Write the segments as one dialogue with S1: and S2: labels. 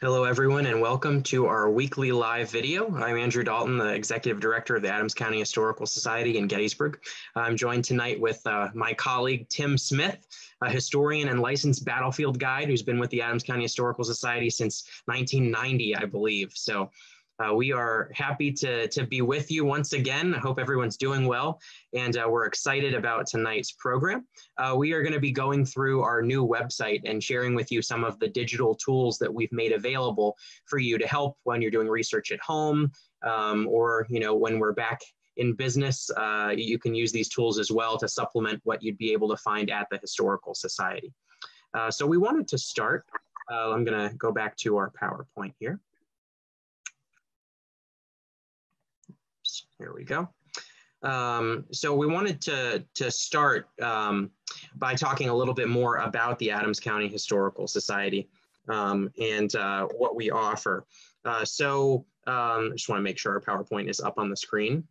S1: Hello, everyone, and welcome to our weekly live video. I'm Andrew Dalton, the Executive Director of the Adams County Historical Society in Gettysburg. I'm joined tonight with uh, my colleague, Tim Smith, a historian and licensed battlefield guide who's been with the Adams County Historical Society since 1990, I believe. So uh, we are happy to, to be with you once again. I hope everyone's doing well, and uh, we're excited about tonight's program. Uh, we are going to be going through our new website and sharing with you some of the digital tools that we've made available for you to help when you're doing research at home um, or you know when we're back in business. Uh, you can use these tools as well to supplement what you'd be able to find at the Historical Society. Uh, so we wanted to start. Uh, I'm going to go back to our PowerPoint here. Here we go. Um, so we wanted to, to start um, by talking a little bit more about the Adams County Historical Society um, and uh, what we offer. Uh, so um, I just want to make sure our PowerPoint is up on the screen.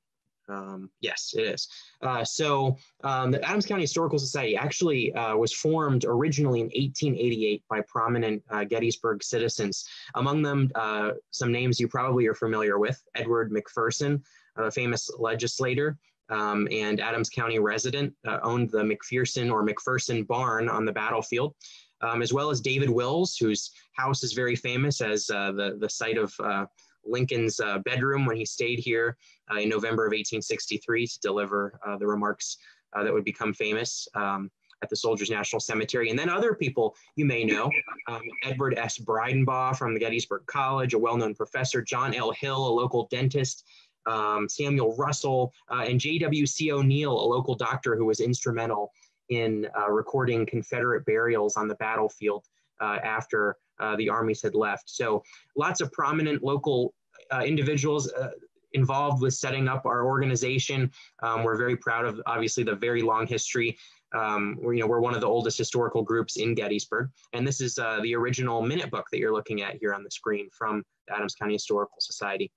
S1: Um, yes, it is. Uh, so um, the Adams County Historical Society actually uh, was formed originally in 1888 by prominent uh, Gettysburg citizens. Among them, uh, some names you probably are familiar with, Edward McPherson, a famous legislator um, and Adams County resident, uh, owned the McPherson or McPherson barn on the battlefield, um, as well as David Wills, whose house is very famous as uh, the, the site of uh, Lincoln's uh, bedroom when he stayed here uh, in November of 1863 to deliver uh, the remarks that would become famous. Um, at the Soldiers National Cemetery. And then other people you may know, um, Edward S. Breidenbaugh from the Gettysburg College, a well-known professor, John L. Hill, a local dentist, um, Samuel Russell, uh, and J.W.C. O'Neal, a local doctor who was instrumental in uh, recording Confederate burials on the battlefield uh, after uh, the armies had left. So lots of prominent local uh, individuals uh, involved with setting up our organization. Um, we're very proud of obviously the very long history. Um, we're, you know, we're one of the oldest historical groups in Gettysburg, and this is the original minute book that you're looking at here on the screen from the Adams County Historical Society.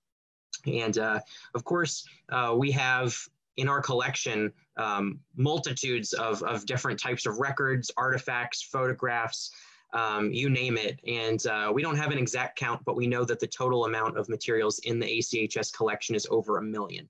S1: And uh, of course, uh, we have in our collection um, multitudes of, of different types of records, artifacts, photographs, um, you name it. And uh, we don't have an exact count, but we know that the total amount of materials in the ACHS collection is over a million.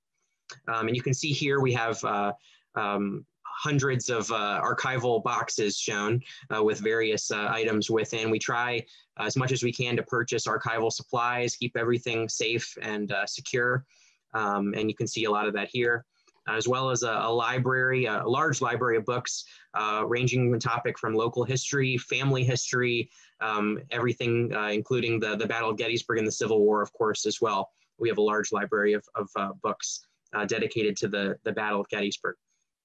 S1: Um, and you can see here we have uh, um, hundreds of uh, archival boxes shown uh, with various uh, items within. We try as much as we can to purchase archival supplies, keep everything safe and uh, secure. Um, and you can see a lot of that here, as well as a, a library, a large library of books uh, ranging in topic from local history, family history, um, everything, uh, including the, the Battle of Gettysburg and the Civil War, of course, as well. We have a large library of, of books dedicated to the, the Battle of Gettysburg.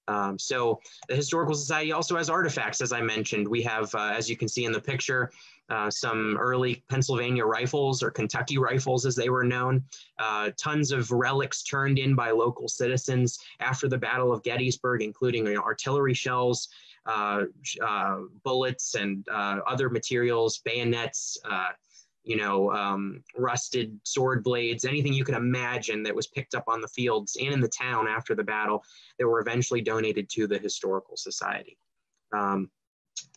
S1: Um, so the Historical Society also has artifacts, as I mentioned. We have, uh, as you can see in the picture, uh, some early Pennsylvania rifles or Kentucky rifles as they were known, uh, tons of relics turned in by local citizens after the Battle of Gettysburg, including you know, artillery shells, uh, uh, bullets and uh, other materials, bayonets, you know, um, rusted sword blades, anything you can imagine that was picked up on the fields and in the town after the battle that were eventually donated to the Historical Society. Um,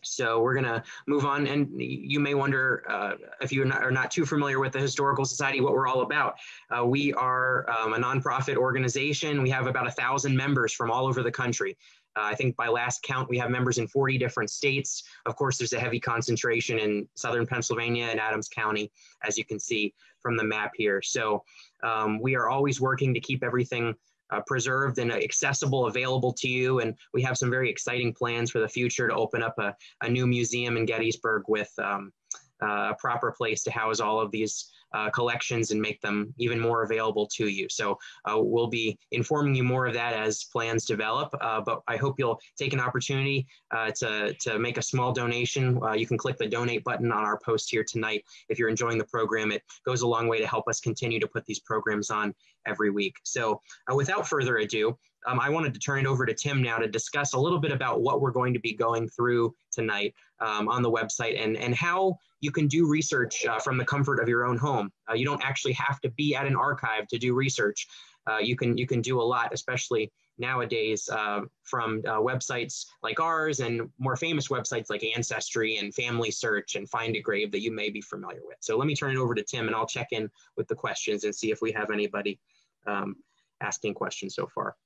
S1: so we're going to move on. And you may wonder uh, if you are not, are not, too familiar with the Historical Society, what we're all about. Uh, we are um, a nonprofit organization. We have about a thousand members from all over the country. Uh, I think by last count, we have members in 40 different states. Of course, there's a heavy concentration in southern Pennsylvania and Adams County, as you can see from the map here. So um, we are always working to keep everything uh, preserved and accessible, available to you. And we have some very exciting plans for the future to open up a, a new museum in Gettysburg with um, uh, a proper place to house all of these uh, collections and make them even more available to you. So uh, we'll be informing you more of that as plans develop, uh, but I hope you'll take an opportunity uh, to, to make a small donation. Uh, you can click the donate button on our post here tonight. If you're enjoying the program, it goes a long way to help us continue to put these programs on every week. So without further ado, um, I wanted to turn it over to Tim now to discuss a little bit about what we're going to be going through tonight um, on the website and, and how you can do research uh, from the comfort of your own home. Uh, you don't actually have to be at an archive to do research. Uh, you can you can do a lot, especially nowadays uh, from uh, websites like ours and more famous websites like Ancestry and Family Search and Find a Grave that you may be familiar with. So let me turn it over to Tim and I'll check in with the questions and see if we have anybody um, asking questions so far.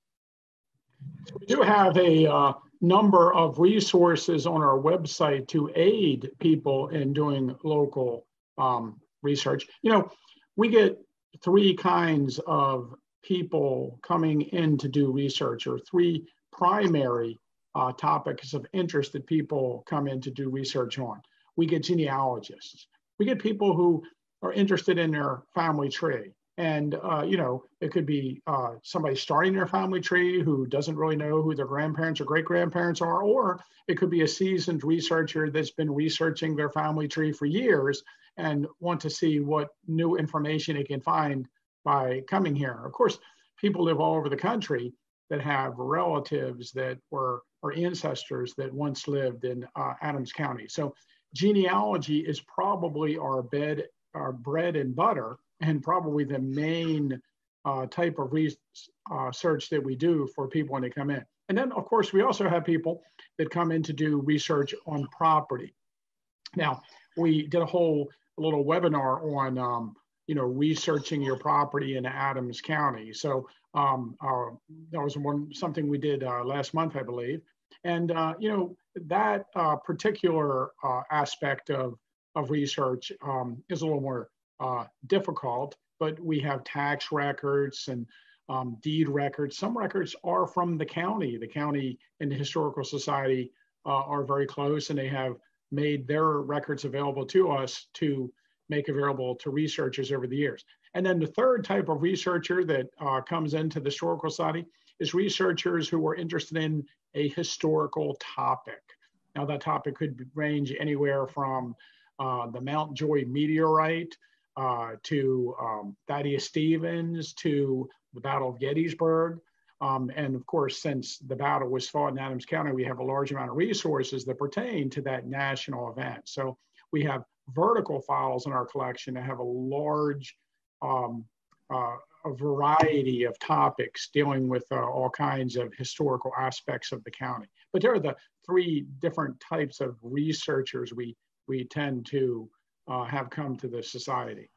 S2: We do have a uh, number of resources on our website to aid people in doing local um, research. You know, we get three kinds of people coming in to do research, or three primary uh, topics of interest that people come in to do research on. We get genealogists. We get people who are interested in their family tree. And, uh, you know, it could be uh, somebody starting their family tree who doesn't really know who their grandparents or great grandparents are, or it could be a seasoned researcher that's been researching their family tree for years and want to see what new information it can find by coming here. Of course, people live all over the country that have relatives that were or ancestors that once lived in uh, Adams County. So genealogy is probably our bed, our bread and butter, and probably the main uh, type of research uh, that we do for people when they come in. And then, of course, we also have people that come in to do research on property. Now, we did a whole little webinar on um, you know, researching your property in Adams County. So um, uh, that was one something we did uh, last month, I believe. And uh, you know, that uh, particular aspect of of research um, is a little more uh, difficult. But we have tax records and um, deed records. Some records are from the county. The county and the historical society are very close, and they have made their records available to us to make available to researchers over the years. And then the third type of researcher that uh, comes into the Historical Society is researchers who are interested in a historical topic. Now, that topic could range anywhere from uh, the Mount Joy meteorite uh, to um, Thaddeus Stevens to the Battle of Gettysburg. Um, and of course, since the battle was fought in Adams County, we have a large amount of resources that pertain to that national event. So we have vertical files in our collection that have a large um, uh, a variety of topics dealing with uh, all kinds of historical aspects of the county. But there are the three different types of researchers we, we tend to uh, have come to the society.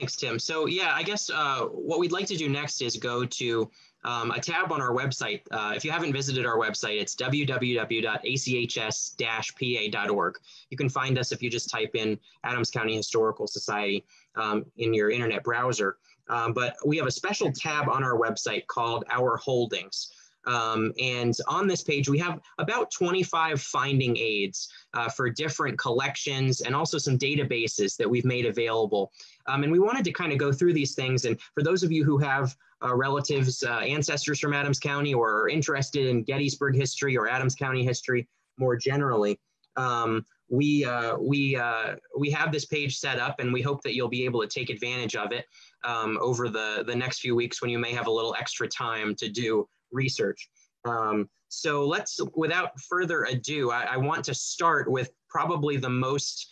S1: Thanks, Tim. So yeah, I guess uh, what we'd like to do next is go to um, a tab on our website. Uh, if you haven't visited our website, it's www.achs-pa.org. You can find us if you just type in Adams County Historical Society um, in your internet browser. Um, but we have a special tab on our website called Our Holdings. Um, and on this page, we have about 25 finding aids uh, for different collections and also some databases that we've made available. Um, and we wanted to kind of go through these things. And for those of you who have uh, relatives, uh, ancestors from Adams County, or are interested in Gettysburg history or Adams County history more generally, um, we uh, we uh, we have this page set up, and we hope that you'll be able to take advantage of it um, over the the next few weeks when you may have a little extra time to do research. Um, so let's, without further ado, I, I, want to start with probably the most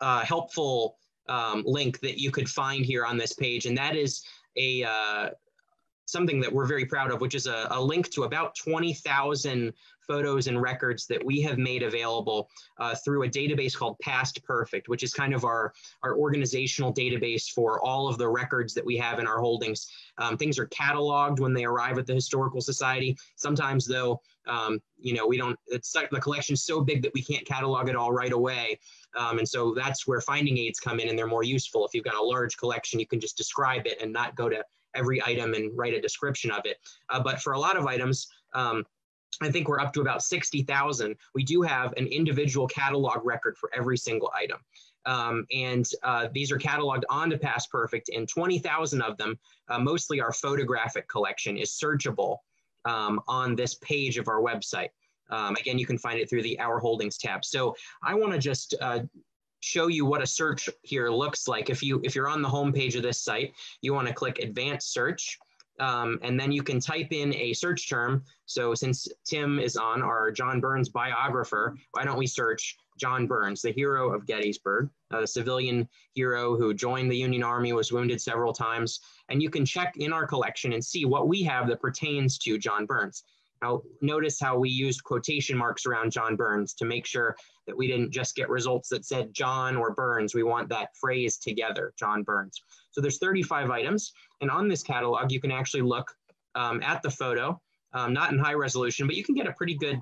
S1: uh, helpful um, link that you could find here on this page, and that is a uh, something that we're very proud of, which is a, a link to about 20,000 photos and records that we have made available uh, through a database called Past Perfect, which is kind of our, our organizational database for all of the records that we have in our holdings. Um, things are cataloged when they arrive at the Historical Society. Sometimes, though, um, you know, we don't, it's the collection's so big that we can't catalog it all right away. Um, and so that's where finding aids come in and they're more useful. If you've got a large collection, you can just describe it and not go to every item and write a description of it. Uh, but for a lot of items, um, I think we're up to about 60,000. We do have an individual catalog record for every single item. Um, and uh, these are cataloged onto Past Perfect, and 20,000 of them, uh, mostly our photographic collection, is searchable um, on this page of our website. Um, again, you can find it through the Our Holdings tab. So I want to just uh, show you what a search here looks like. If you if you're on the home page of this site, you want to click Advanced Search. Um, and then you can type in a search term. So since Tim is on, our John Burns biographer, why don't we search John Burns, the hero of Gettysburg, uh, the civilian hero who joined the Union Army, was wounded several times. And you can check in our collection and see what we have that pertains to John Burns. Now, notice how we used quotation marks around John Burns to make sure that we didn't just get results that said John or Burns. We want that phrase together, John Burns. So there's 35 items. And on this catalog, you can actually look um, at the photo, um, not in high resolution, but you can get a pretty good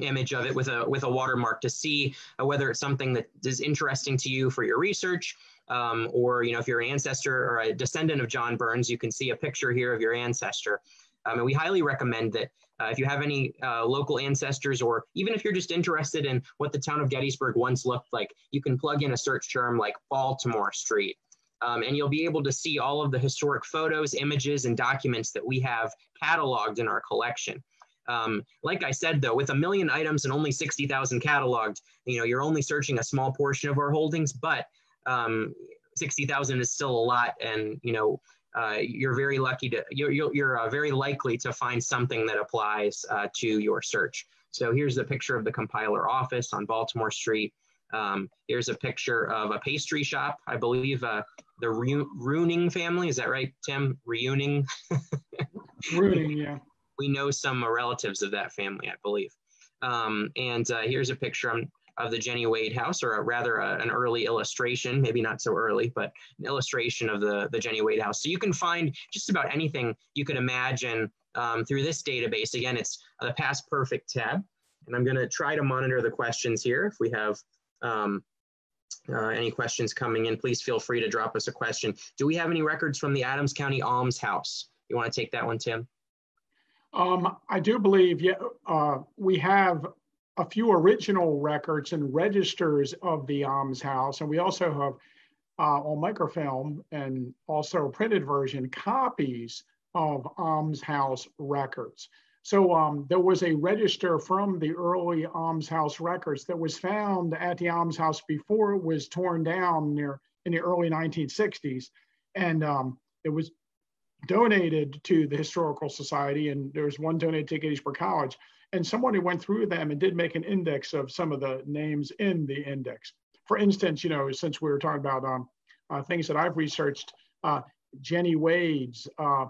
S1: image of it with a with a watermark to see uh, whether it's something that is interesting to you for your research um, or you know if you're an ancestor or a descendant of John Burns you can see a picture here of your ancestor um, and we highly recommend that uh, if you have any uh, local ancestors or even if you're just interested in what the town of Gettysburg once looked like you can plug in a search term like Baltimore Street um, and you'll be able to see all of the historic photos images and documents that we have cataloged in our collection um, like I said, though, with a million items and only 60,000 cataloged, you know, you're only searching a small portion of our holdings, but um, 60,000 is still a lot. And, you know, uh, you're very lucky to, you're, you're, you're uh, very likely to find something that applies uh, to your search. So here's the picture of the compiler office on Baltimore Street. Um, here's a picture of a pastry shop. I believe uh, the Runing family. Is that right, Tim? Reuning?
S2: Runing, yeah
S1: we know some relatives of that family, I believe. Um, and uh, here's a picture of the Jenny Wade house, or a, rather a, an early illustration, maybe not so early, but an illustration of the, the Jenny Wade house. So you can find just about anything you could imagine um, through this database. Again, it's the Past Perfect tab. And I'm going to try to monitor the questions here. If we have um, uh, any questions coming in, please feel free to drop us a question. Do we have any records from the Adams County Alms House? You want to take that one, Tim?
S2: Um, I do believe yeah, uh, we have a few original records and registers of the almshouse, and we also have uh, on microfilm and also printed version copies of almshouse records. So um, there was a register from the early almshouse records that was found at the almshouse before it was torn down near in the early 1960s, and um, it was donated to the Historical Society, and there was one donated to Gettysburg College. And someone who went through them and did make an index of some of the names in the index. For instance, you know, since we were talking about um, uh, things that I've researched, uh, Jenny Wade's uh,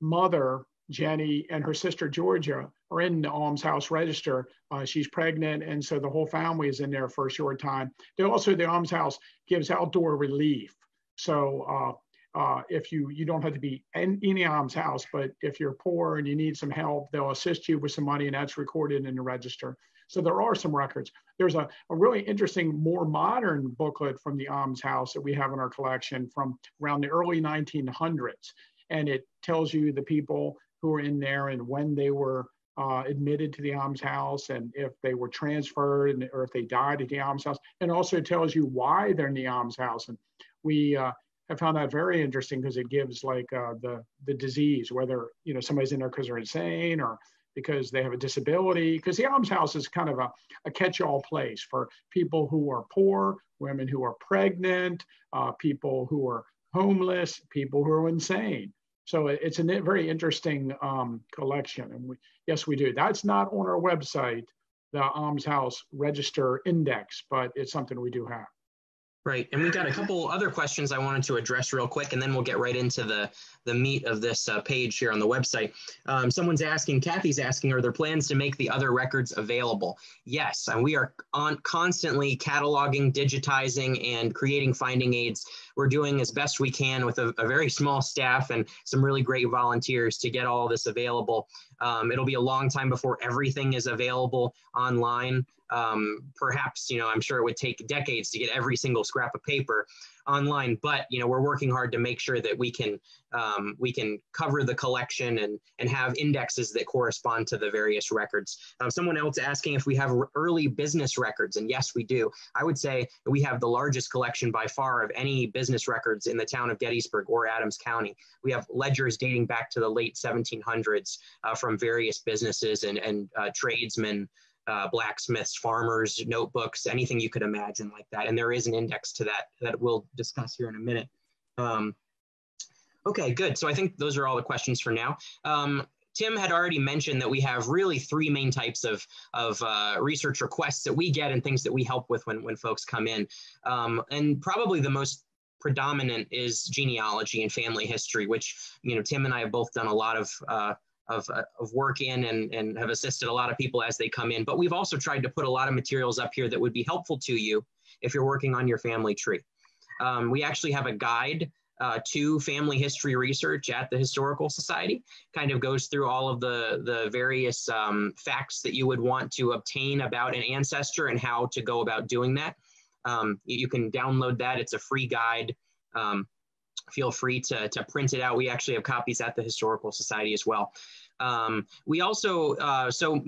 S2: mother, Jenny, and her sister Georgia are in the almshouse register. Uh, she's pregnant, and so the whole family is in there for a short time. They also, the almshouse gives outdoor relief. So uh, if you you don't have to be in, in house, but if you're poor and you need some help, they'll assist you with some money, and that's recorded in the register. So there are some records. There's a, a really interesting, more modern booklet from the almshouse that we have in our collection from around the early 1900s, and it tells you the people who were in there and when they were uh, admitted to the almshouse and if they were transferred and, or if they died at the almshouse, and also tells you why they're in the almshouse. And we uh, I found that very interesting because it gives like uh, the the disease, whether you know somebody's in there because they're insane or because they have a disability. Because the almshouse is kind of a, a catch-all place for people who are poor, women who are pregnant, uh, people who are homeless, people who are insane. So it's a very interesting um, collection, and we, yes, we do. That's not on our website, the almshouse register index, but it's something we do have.
S1: Right, and we've got a couple other questions I wanted to address real quick, and then we'll get right into the the meat of this uh, page here on the website. Um, someone's asking, Kathy's asking, are there plans to make the other records available? Yes, and we are on constantly cataloging, digitizing, and creating finding aids. We're doing as best we can with a, a very small staff and some really great volunteers to get all this available. Um, it'll be a long time before everything is available online um, perhaps you know i'm sure it would take decades to get every single scrap of paper online but you know we're working hard to make sure that we can um, we can cover the collection and and have indexes that correspond to the various records. Um, someone else asking if we have early business records and yes we do. I would say we have the largest collection by far of any business records in the town of gettysburg or adams county. We have ledgers dating back to the late 1700s uh, from various businesses and, and uh, tradesmen uh, blacksmiths, farmers, notebooks, anything you could imagine like that. And there is an index to that that we'll discuss here in a minute. Um, okay, good. So I think those are all the questions for now. Um, Tim had already mentioned that we have really three main types of, of uh, research requests that we get and things that we help with when, when folks come in. Um, and probably the most predominant is genealogy and family history, which, you know, Tim and I have both done a lot of uh, of, uh, of work in and, and have assisted a lot of people as they come in. But we've also tried to put a lot of materials up here that would be helpful to you if you're working on your family tree. Um, we actually have a guide uh, to family history research at the Historical Society. Kind of goes through all of the, the various um, facts that you would want to obtain about an ancestor and how to go about doing that. Um, you, you, can download that. It's a free guide. Um, feel free to, to print it out. We actually have copies at the Historical Society as well. Um, we also, uh, so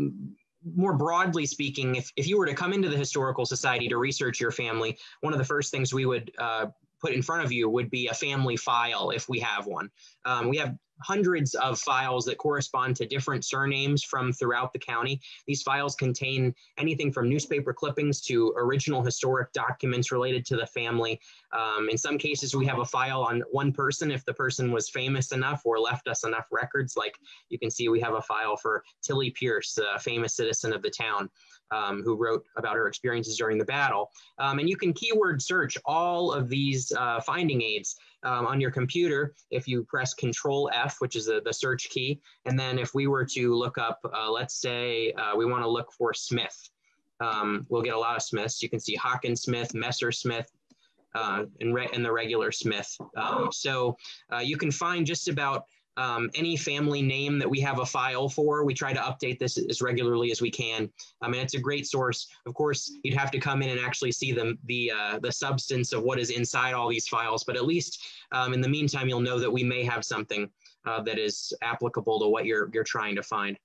S1: more broadly speaking, if, if you were to come into the Historical Society to research your family, one of the first things we would uh, put in front of you would be a family file if we have one. Um, we have hundreds of files that correspond to different surnames from throughout the county. These files contain anything from newspaper clippings to original historic documents related to the family. Um, in some cases, we have a file on one person if the person was famous enough or left us enough records. Like you can see, we have a file for Tillie Pierce, a famous citizen of the town um, who wrote about her experiences during the battle. Um, and you can keyword search all of these uh, finding aids um, on your computer if you press Control F, which is a, the search key. And then if we were to look up, uh, let's say uh, we want to look for Smith, um, we'll get a lot of Smiths. You can see Hawkins Smith, Messer Smith, uh, and, and, the regular Smith. Um, so uh, you can find just about um, any family name that we have a file for. We try to update this as regularly as we can. I mean, it's a great source. Of course, you'd have to come in and actually see the, the, uh, the substance of what is inside all these files, but at least um, in the meantime, you'll know that we may have something uh, that is applicable to what you're, you're trying to find.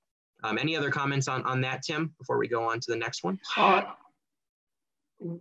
S1: Um, any other comments on, on that, Tim, before we go on to the next one? Uh,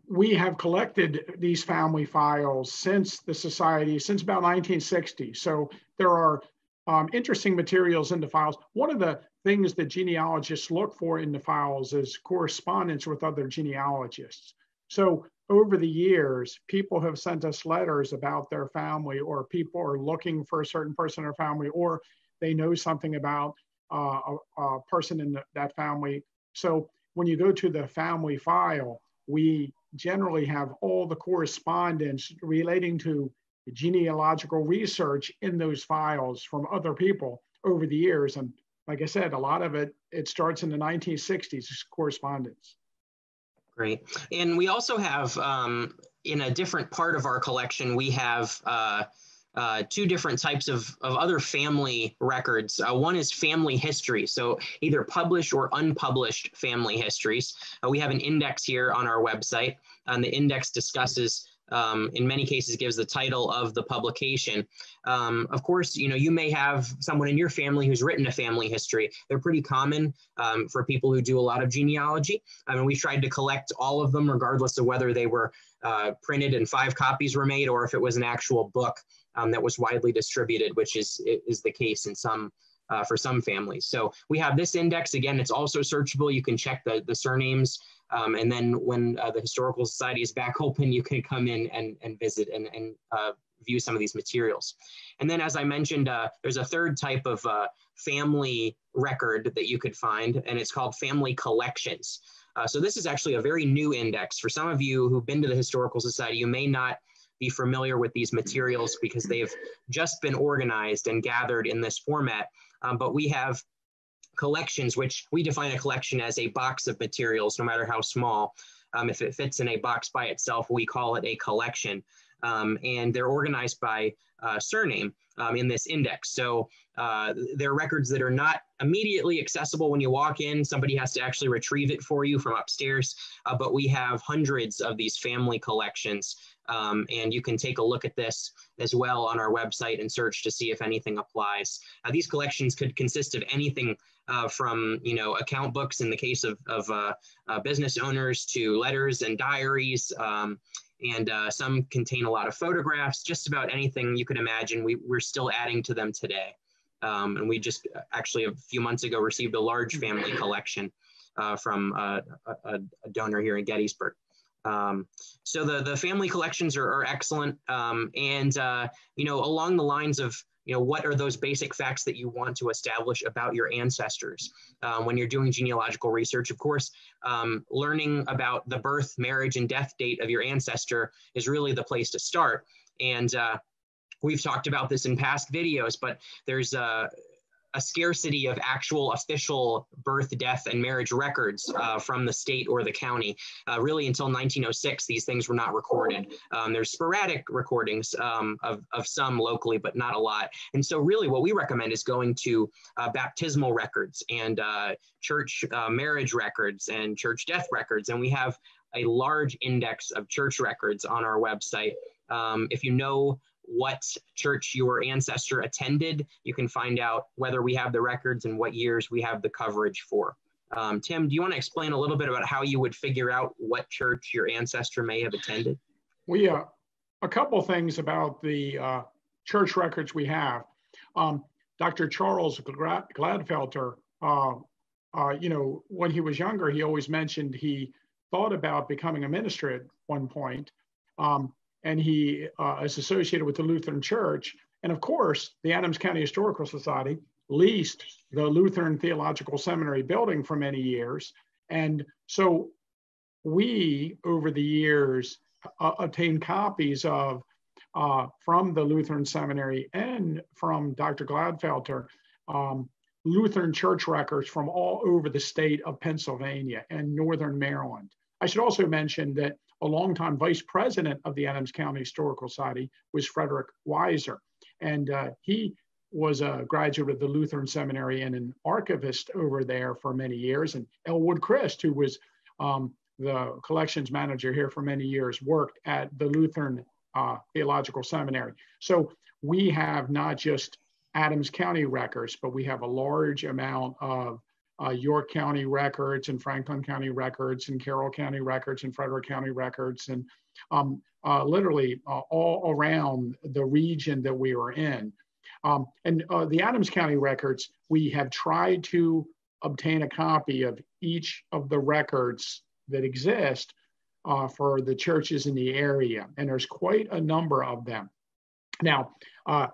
S2: we have collected these family files since the society, since about 1960. So there are um, interesting materials in the files. One of the things that genealogists look for in the files is correspondence with other genealogists. So over the years, people have sent us letters about their family, or people are looking for a certain person their family, or they know something about uh, a, a, person in the, that family. So when you go to the family file, we generally have all the correspondence relating to genealogical research in those files from other people over the years. And like I said, a lot of it, it starts in the 1960s, correspondence.
S1: Great. And we also have, um, in a different part of our collection, we have uh, uh, two different types of, of other family records. Uh, one is family history, so either published or unpublished family histories. Uh, we have an index here on our website, and the index discusses um, in many cases gives the title of the publication. Um, of course, you know, you may have someone in your family who's written a family history. They're pretty common um, for people who do a lot of genealogy. I mean, we tried to collect all of them regardless of whether they were uh, printed and five copies were made or if it was an actual book um, that was widely distributed, which is, is the case in some uh, for some families. So we have this index. Again, it's also searchable. You can check the, the surnames um, and then when uh, the Historical Society is back open, you can come in and, and visit and, and uh, view some of these materials. And then as I mentioned, uh, there's a third type of uh, family record that you could find, and it's called family collections. Uh, so this is actually a very new index. For some of you who've been to the Historical Society, you may not be familiar with these materials because they've just been organized and gathered in this format. Um, but we have collections, which we define a collection as a box of materials, no matter how small. Um, if it fits in a box by itself, we call it a collection. Um, and they're organized by uh, surname um, in this index. So uh, they're records that are not immediately accessible when you walk in. Somebody has to actually retrieve it for you from upstairs. Uh, but we have hundreds of these family collections. Um, and you can take a look at this as well on our website and search to see if anything applies. Uh, these collections could consist of anything uh, from you know account books in the case of, of uh, uh, business owners to letters and diaries um, and uh, some contain a lot of photographs just about anything you could imagine. We, we're still adding to them today. Um, and we just actually a few months ago received a large family collection uh, from a, a, donor here in gettysburg um, so the, the family collections are, are excellent. Um, and, uh, you know, along the lines of you know, what are those basic facts that you want to establish about your ancestors um, when you're doing genealogical research? Of course, um, learning about the birth, marriage, and death date of your ancestor is really the place to start. And uh, we've talked about this in past videos, but there's a a scarcity of actual official birth, death, and marriage records uh, from the state or the county. Uh, really, until 1906, these things were not recorded. Um, there's sporadic recordings um, of, of some locally, but not a lot. And so, really, what we recommend is going to uh, baptismal records and uh, church uh, marriage records and church death records. And we have a large index of church records on our website. Um, if you know what church your ancestor attended. You can find out whether we have the records and what years we have the coverage for. Um, Tim, do you want to explain a little bit about how you would figure out what church your ancestor may have attended?
S2: We a couple things about the uh, church records we have. Um, Dr. Charles Glatfelter, uh, uh, you know, when he was younger, he always mentioned he thought about becoming a minister at one point. Um, and he uh, is associated with the Lutheran Church. And of course, the Adams County Historical Society leased the Lutheran Theological Seminary building for many years. And so we, over the years, uh, obtained copies of uh, from the Lutheran Seminary and from Dr. Glatfelter, um, Lutheran church records from all over the state of Pennsylvania and Northern Maryland. I should also mention that a longtime vice president of the Adams County Historical Society was Frederick Weiser. And uh, he was a graduate of the Lutheran Seminary and an archivist over there for many years. And Elwood Christ, who was um, the collections manager here for many years, worked at the Lutheran uh, Theological Seminary. So we have not just Adams County records, but we have a large amount of uh, York County records and Franklin County records and Carroll County records and Frederick County records and um, uh, literally uh, all around the region that we were in. Um, and uh, the Adams County records, we have tried to obtain a copy of each of the records that exist uh, for the churches in the area. And there's quite a number of them. Now, uh,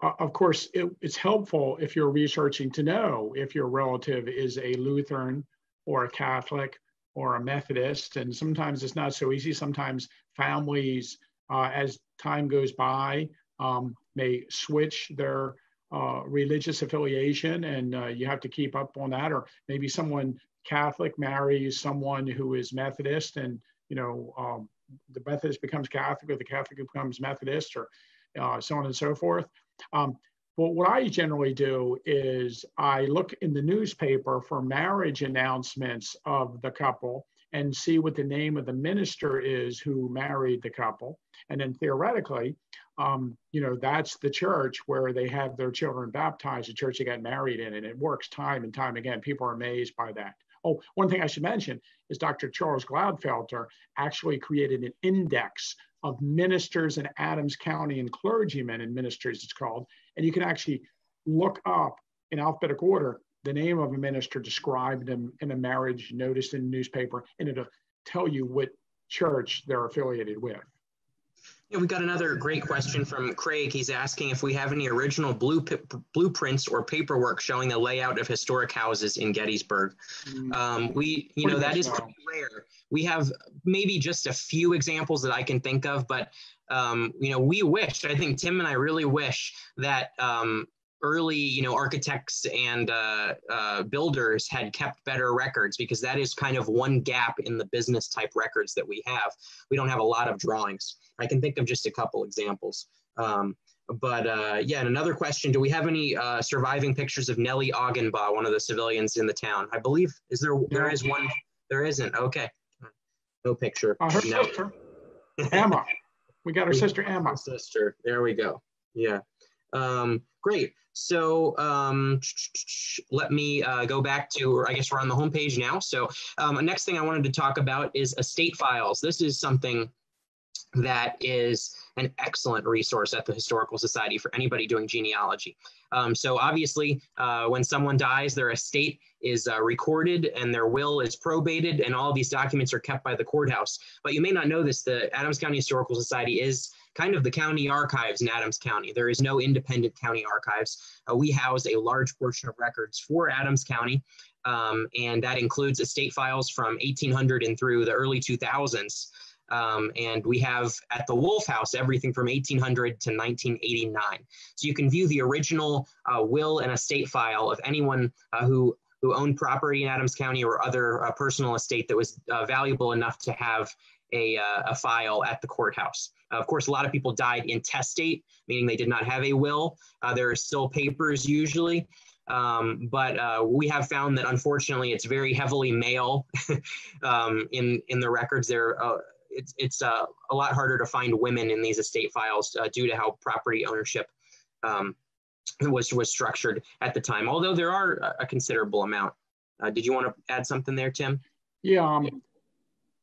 S2: of course, it, it's helpful if you're researching to know if your relative is a Lutheran or a Catholic or a Methodist. And sometimes it's not so easy. Sometimes families, uh, as time goes by, um, may switch their uh, religious affiliation, and uh, you have to keep up on that. Or maybe someone Catholic marries someone who is Methodist, and you know um, the Methodist becomes Catholic, or the Catholic becomes Methodist, or uh, so on and so forth. Um, but what I generally do is I look in the newspaper for marriage announcements of the couple and see what the name of the minister is who married the couple. And then theoretically, um, you know, that's the church where they have their children baptized, the church they got married in. And it works time and time again. People are amazed by that. Oh, one thing I should mention is Dr. Charles Glatfelter actually created an index of ministers in Adams County and clergymen and ministers, it's called. And you can actually look up in alphabetic order the name of a minister described in, in a marriage notice in the newspaper, and it'll tell you what church they're affiliated with.
S1: Yeah, we got another great question from Craig. He's asking if we have any original blue, blueprints or paperwork showing the layout of historic houses in Gettysburg. Mm. Um, we, you know, that is pretty rare. We have maybe just a few examples that I can think of, but um, you know, we wish. I think Tim and I really wish that um, early, you know, architects and uh, uh, builders had kept better records because that is kind of one gap in the business type records that we have. We don't have a lot of drawings. I can think of just a couple examples. Um, but uh, yeah, and another question: Do we have any uh, surviving pictures of Nellie Aughinbaugh, one of the civilians in the town? I believe is there. There is one. There isn't. Okay, no picture.
S2: Uh, her no. sister, Emma. We got her sister Emma.
S1: Sister. There we go. Yeah. Um, great. So um, let me uh, go back to, or I guess we're on the homepage now. So um, next thing I wanted to talk about is estate files. This is something that is an excellent resource at the Historical Society for anybody doing genealogy. Um, so obviously, uh, when someone dies, their estate is uh, recorded and their will is probated, and all these documents are kept by the courthouse. But you may not know this, the Adams County Historical Society is kind of the county archives in Adams County. There is no independent county archives. Uh, we house a large portion of records for Adams County, um, and that includes estate files from 1800 and through the early 2000s. Um, and we have at the Wolf House everything from 1800 to 1989. So you can view the original uh, will and estate file of anyone uh, who who owned property in Adams County or other uh, personal estate that was uh, valuable enough to have a, uh, a file at the courthouse. of course, a lot of people died intestate, meaning they did not have a will. Uh, there are still papers usually. Um, but uh, we have found that unfortunately it's very heavily male um, in in the records. There, uh, it's it's uh, a lot harder to find women in these estate files uh, due to how property ownership um, was was structured at the time. Although there are a considerable amount. Uh, did you want to add something there, Tim?
S2: Yeah, um,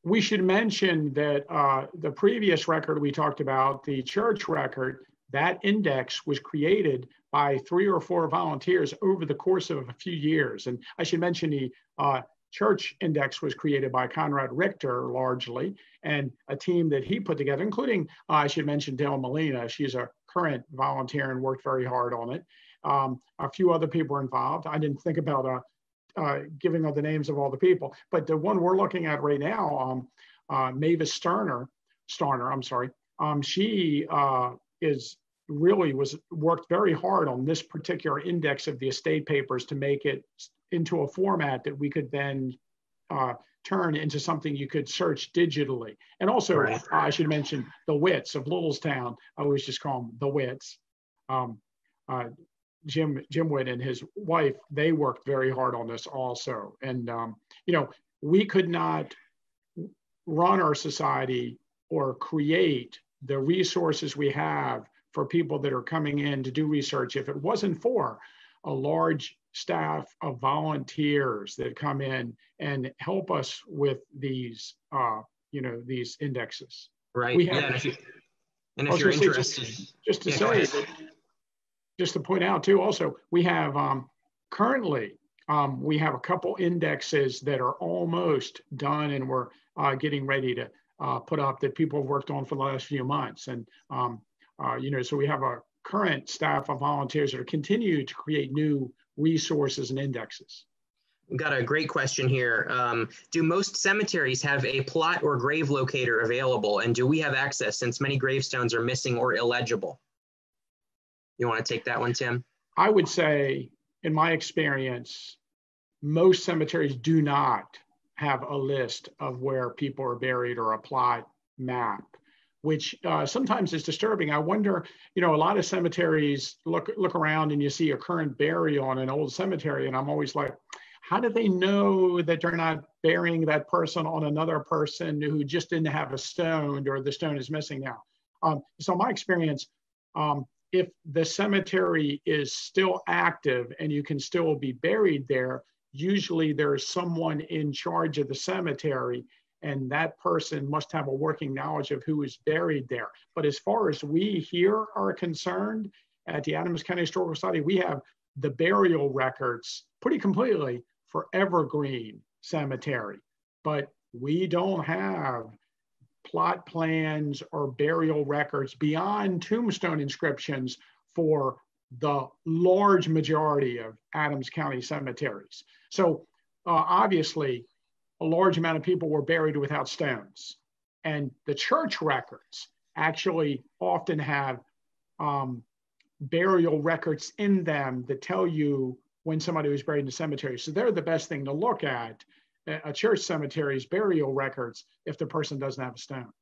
S2: we should mention that uh, the previous record we talked about, the church record, that index was created by three or four volunteers over the course of a few years. And I should mention the uh, church index was created by Conrad Richter largely, and a team that he put together, including, uh, I should mention Dale Molina. She's a current volunteer and worked very hard on it. Um, a few other people were involved. I didn't think about uh, uh, giving all the names of all the people, but the one we're looking at right now, um, uh, Mavis Sterner, Starner, I'm sorry, um, she uh, is really was worked very hard on this particular index of the estate papers to make it into a format that we could then uh, turn into something you could search digitally. And also, right. uh, I should mention the Wits of Littlestown. I always just call them the Wits. Um, uh, Jim Jim Witt and his wife they worked very hard on this also. And um, you know, we could not run our society or create the resources we have for people that are coming in to do research if it wasn't for a large staff of volunteers that come in and help us with these, uh, you know, these indexes.
S1: Right. We have, yeah. And if, you, and if you're interested,
S2: just, just to yeah, say, just to point out too, also we have um, currently um, we have a couple indexes that are almost done, and we're uh, getting ready to uh, put up that people have worked on for the last few months. And um, uh, you know, so we have a current staff of volunteers that are continuing to create new resources and indexes.
S1: We've got a great question here. Um, do most cemeteries have a plot or grave locator available? And do we have access since many gravestones are missing or illegible? You want to take that one, Tim?
S2: I would say, in my experience, most cemeteries do not have a list of where people are buried or a plot map which uh, sometimes is disturbing. I wonder, you know, a lot of cemeteries look look around and you see a current burial on an old cemetery, and I'm always like, how do they know that they're not burying that person on another person who just didn't have a stone or the stone is missing now? Um, so my experience, um, if the cemetery is still active and you can still be buried there, usually there's someone in charge of the cemetery and that person must have a working knowledge of who is buried there. But as far as we here are concerned, at the Adams County Historical Society, we have the burial records pretty completely for Evergreen Cemetery, but we don't have plot plans or burial records beyond tombstone inscriptions for the large majority of Adams County cemeteries. So uh, obviously, a large amount of people were buried without stones. And the church records actually often have um, burial records in them that tell you when somebody was buried in the cemetery. So they're the best thing to look at. A church cemetery's burial records if the person doesn't have a stone.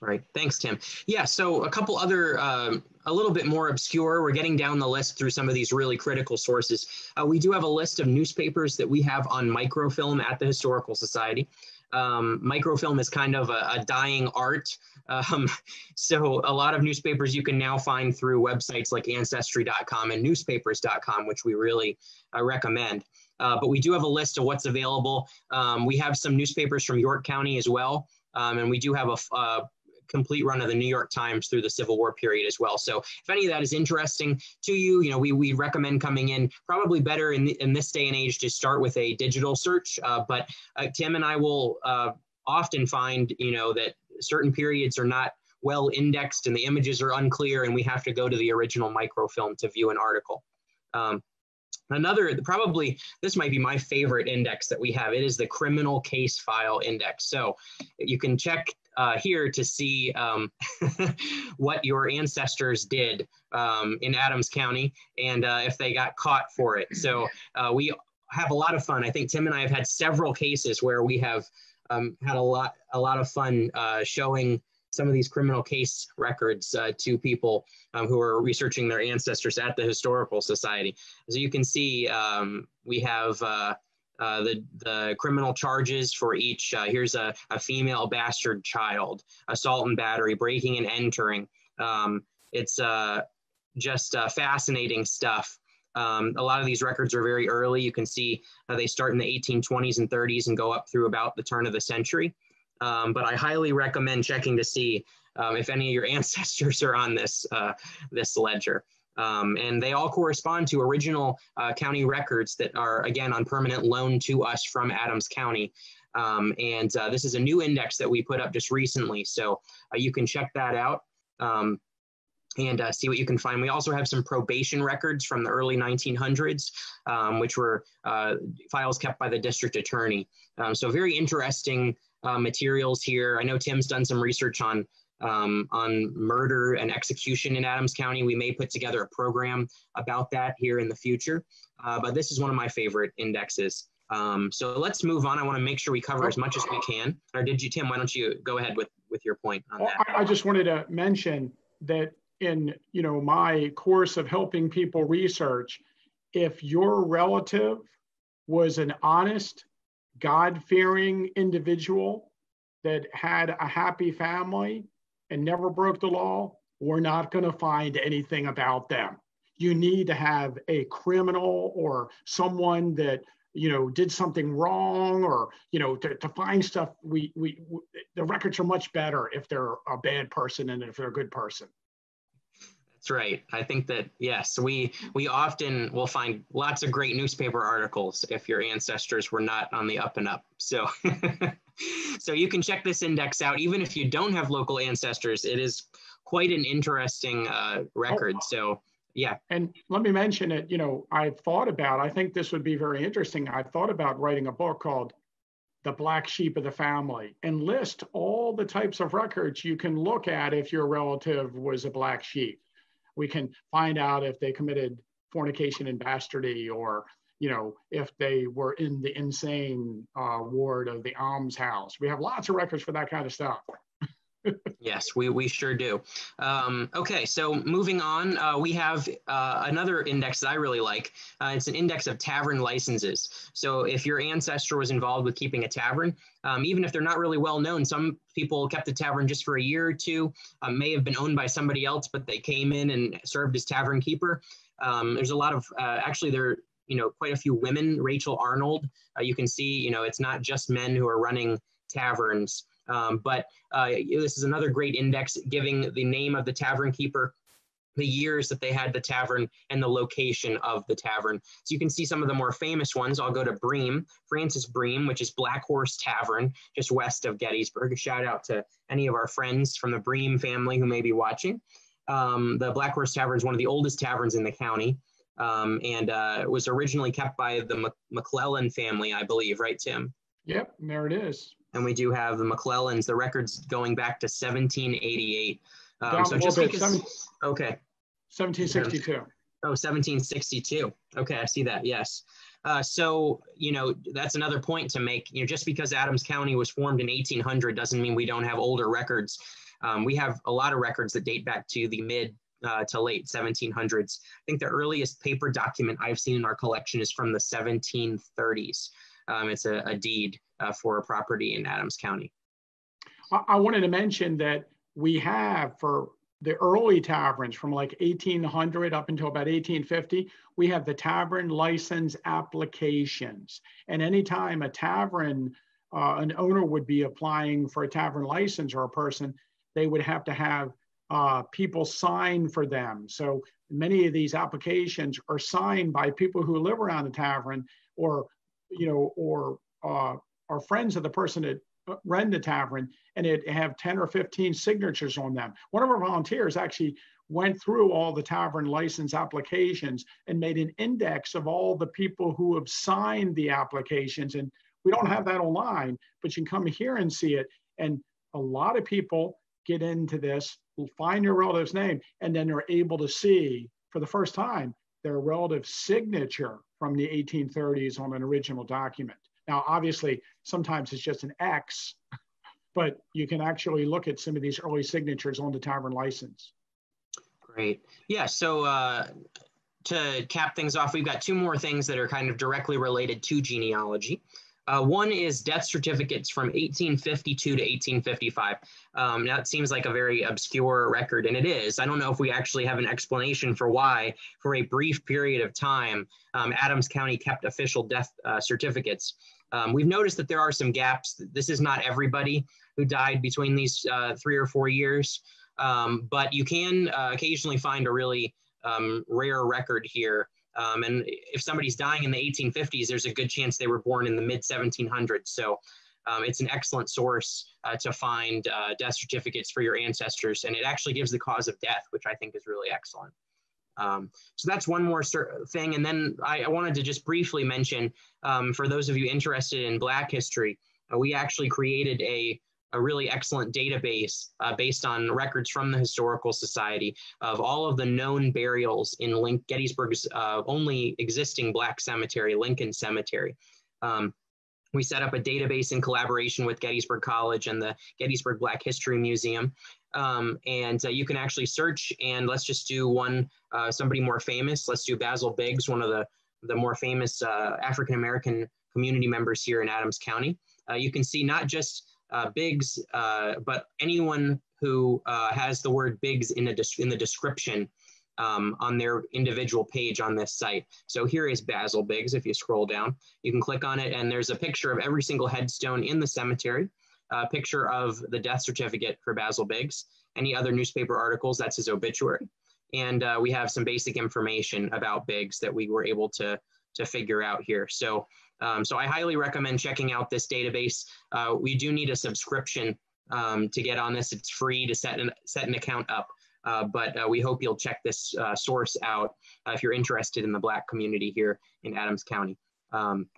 S1: Right. Thanks, Tim. Yeah. So a couple other, um, a little bit more obscure. We're getting down the list through some of these really critical sources. Uh, we do have a list of newspapers that we have on microfilm at the Historical Society. Um, microfilm is kind of a, a dying art. Um, so a lot of newspapers you can now find through websites like ancestry.com and newspapers.com, which we really uh, recommend. Uh, but we do have a list of what's available. Um, we have some newspapers from York County as well. Um, and we do have a, uh, complete run of the New York Times through the Civil War period as well. So if any of that is interesting to you, you know, we, we recommend coming in probably better in, the, in this day and age to start with a digital search. Uh, but uh, Tim and I will uh, often find, you know, that certain periods are not well indexed and the images are unclear and we have to go to the original microfilm to view an article. Um, Another, probably, this might be my favorite index that we have. It is the criminal case file index. So you can check uh, here to see um, what your ancestors did um, in Adams County and uh, if they got caught for it. So uh, we have a lot of fun. I think Tim and I have had several cases where we have um, had a lot, a lot of fun uh, showing some of these criminal case records uh, to people um, who are researching their ancestors at the Historical Society. So you can see, um, we have uh, uh, the, the criminal charges for each. Uh, here's a, a female bastard child, assault and battery, breaking and entering. Um, it's uh, just uh, fascinating stuff. Um, a lot of these records are very early. You can see they start in the 1820s and 30s and go up through about the turn of the century. Um, but I highly recommend checking to see um, if any of your ancestors are on this, uh, this ledger. Um, and they all correspond to original uh, county records that are, again, on permanent loan to us from Adams County. Um, and uh, this is a new index that we put up just recently. So uh, you can check that out um, and uh, see what you can find. We also have some probation records from the early 1900s, um, which were uh, files kept by the district attorney. Um, so very interesting uh, materials here. I know Tim's done some research on um, on murder and execution in Adams County. We may put together a program about that here in the future, uh, but this is one of my favorite indexes. Um, so let's move on. I want to make sure we cover as much as we can. Or did you, Tim? Why don't you go ahead with with your point on that?
S2: I just wanted to mention that in you know my course of helping people research, if your relative was an honest God fearing individual that had a happy family and never broke the law, we're not going to find anything about them. You need to have a criminal or someone that you know did something wrong or you know to, to find stuff we, we we the records are much better if they're a bad person and if they're a good person
S1: that's right. I think that yes, we we often will find lots of great newspaper articles if your ancestors were not on the up and up. So so you can check this index out even if you don't have local ancestors. It is quite an interesting uh, record. So yeah.
S2: And let me mention it, you know, I've thought about, I think this would be very interesting. I've thought about writing a book called The Black Sheep of the Family and list all the types of records you can look at if your relative was a black sheep we can find out if they committed fornication and bastardy or you know if they were in the insane uh, ward of the almshouse. We have lots of records for that kind of stuff
S1: yes, we, we sure do. Um, okay, so moving on, uh, we have uh, another index that I really like. Uh, it's an index of tavern licenses. So if your ancestor was involved with keeping a tavern, um, even if they're not really well known, some people kept the tavern just for a year or two, um, may have been owned by somebody else, but they came in and served as tavern keeper. Um, there's a lot of, uh, actually there, you know, quite a few women, Rachel Arnold, uh, you can see, you know, it's not just men who are running taverns. Um, but uh, this is another great index giving the name of the tavern keeper, the years that they had the tavern, and the location of the tavern. So you can see some of the more famous ones. I'll go to Bream, Francis Bream, which is Black Horse Tavern, just west of Gettysburg. A shout out to any of our friends from the Bream family who may be watching. Um, the Black Horse Tavern is one of the oldest taverns in the county. Um, and uh, was originally kept by the McClellan family, I believe, right, Tim?
S2: Yep, there it is
S1: and we do have the McClellans, the records going back to 1788. Um, so just because, Seven, okay.
S2: 1762.
S1: Oh, 1762. Okay, I see that. Yes. Uh, so, you know, that's another point to make. You know, just because Adams County was formed in 1800 doesn't mean we don't have older records. Um, we have a lot of records that date back to the mid uh, to late 1700s. I think the earliest paper document I've seen in our collection is from the 1730s. Um, it's a, a deed uh, for a property in Adams County.
S2: I wanted to mention that we have for the early taverns from like 1800 up until about 1850, we have the tavern license applications. And anytime a tavern, uh, an owner would be applying for a tavern license or a person, they would have to have uh, people sign for them. So many of these applications are signed by people who live around the tavern or, you know, or uh, are friends of the person that uh, rent the tavern and it have 10 or 15 signatures on them. One of our volunteers actually went through all the tavern license applications and made an index of all the people who have signed the applications. And we don't have that online, but you can come here and see it. And a lot of people get into this, find your relative's name, and then they're able to see for the first time their relative signature from the 1830s on an original document. Now, obviously, sometimes it's just an X, but you can actually look at some of these early signatures on the tavern license.
S1: Great. Yeah, so uh, to cap things off, we've got two more things that are kind of directly related to genealogy. Uh, one is death certificates from 1852 to 1855. Um, now, it seems like a very obscure record, and it is. I don't know if we actually have an explanation for why, for a brief period of time, um, Adams County kept official death uh, certificates. Um, we've noticed that there are some gaps. This is not everybody who died between these uh, three or four years, um, but you can uh, occasionally find a really um, rare record here um, and if somebody's dying in the 1850s, there's a good chance they were born in the mid 1700s. So um, it's an excellent source uh, to find uh, death certificates for your ancestors. And it actually gives the cause of death, which I think is really excellent. Um, so that's one more thing. And then I, I wanted to just briefly mention um, for those of you interested in Black history, uh, we actually created a a really excellent database uh, based on records from the Historical Society of all of the known burials in Link Gettysburg's uh, only existing Black cemetery, Lincoln Cemetery. Um, we set up a database in collaboration with Gettysburg College and the Gettysburg Black History Museum. Um, and uh, you can actually search and let's just do one, uh, somebody more famous. Let's do Basil Biggs, one of the, the more famous uh, African-American community members here in Adams County. Uh, you can see not just uh, Biggs, uh, but anyone who uh, has the word Biggs in, a in the description um, on their individual page on this site. So here is Basil Biggs. If you scroll down, you can click on it and there's a picture of every single headstone in the cemetery, a picture of the death certificate for Basil Biggs, any other newspaper articles, that's his obituary. And uh, we have some basic information about Biggs that we were able to, to figure out here. So um, so I highly recommend checking out this database. Uh, we do need a subscription um, to get on this. It's free to set an, set an account up. Uh, but uh, we hope you'll check this uh, source out uh, if you're interested in the Black community here in Adams County. Um,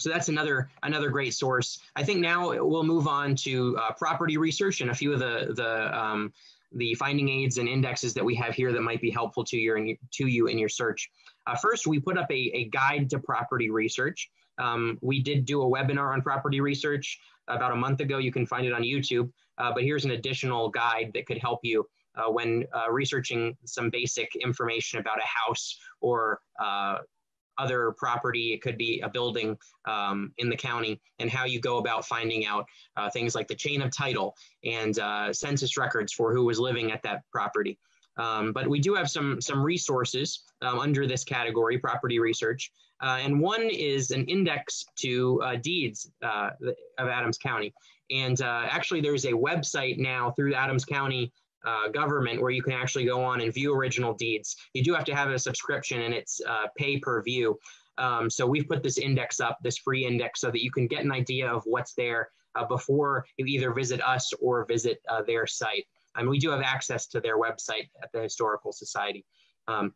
S1: so that's another another great source. I think now we'll move on to uh, property research and a few of the the um, the finding aids and indexes that we have here that might be helpful to your to you in your search. Uh, first, we put up a, a guide to property research. Um, we did do a webinar on property research about a month ago. You can find it on YouTube, uh, but here's an additional guide that could help you uh, when uh, researching some basic information about a house or uh, other property. It could be a building um, in the county and how you go about finding out uh, things like the chain of title and uh, census records for who was living at that property. Um, but we do have some, some resources um, under this category, property research. Uh, and one is an index to uh, deeds uh, of Adams County. And uh, actually, there's a website now through Adams County uh, government where you can actually go on and view original deeds. You do have to have a subscription and it's uh, pay per view. Um, so we've put this index up, this free index, so that you can get an idea of what's there before you either visit us or visit their site. Mean, we do have access to their website at the Historical Society. Um,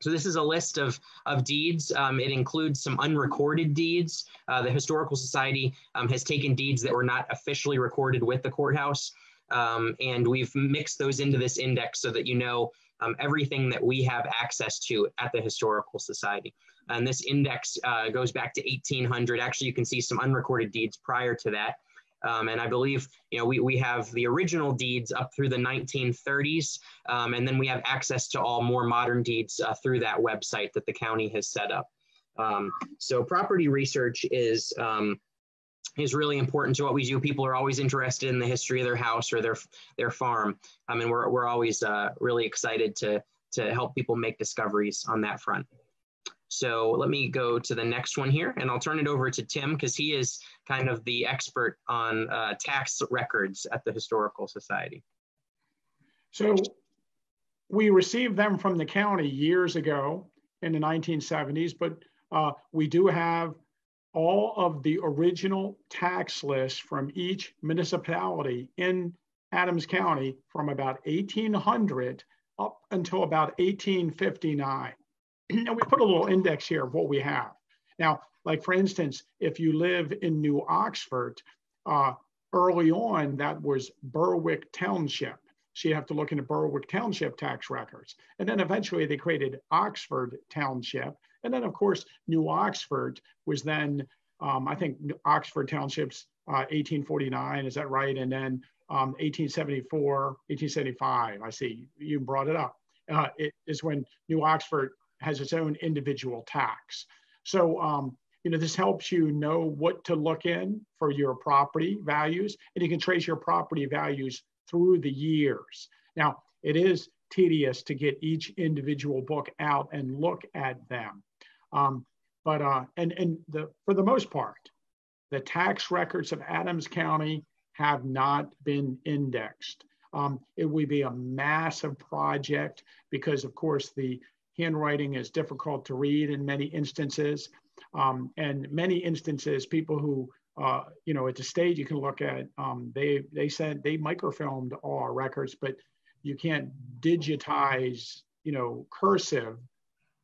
S1: so this is a list of, of deeds. Um, it includes some unrecorded deeds. Uh, the Historical Society um, has taken deeds that were not officially recorded with the courthouse, um, and we've mixed those into this index so that you know um, everything that we have access to at the Historical Society. And this index uh, goes back to 1800. Actually, you can see some unrecorded deeds prior to that. Um, and I believe, you know, we, we have the original deeds up through the 1930s, um, and then we have access to all more modern deeds uh, through that website that the county has set up. Um, so property research is, um, is really important to what we do. People are always interested in the history of their house or their, their farm. I mean, we're, we're always uh, really excited to, to help people make discoveries on that front. So let me go to the next one here and I'll turn it over to Tim because he is kind of the expert on uh, tax records at the Historical Society.
S2: So we received them from the county years ago in the 1970s, but uh, we do have all of the original tax lists from each municipality in Adams County from about 1800 up until about 1859. And we put a little index here of what we have. Now, like for instance, if you live in New Oxford, uh, early on that was Berwick Township. So you have to look into Berwick Township tax records. And then eventually they created Oxford Township. And then, of course, New Oxford was then, um, I think, Oxford Township's uh, 1849, is that right? And then um, 1874, 1875, I see you brought it up. Uh, it is when New Oxford has its own individual tax. So, um, you know, this helps you know what to look in for your property values, and you can trace your property values through the years. Now, it is tedious to get each individual book out and look at them. Um, but, uh, and, and the, for the most part, the tax records of Adams County have not been indexed. Um, it would be a massive project because, of course, the handwriting is difficult to read in many instances. Um, and many instances, people who, uh, you know, at the stage you can look at, um, they they said they microfilmed all our records, but you can't digitize, you know, cursive,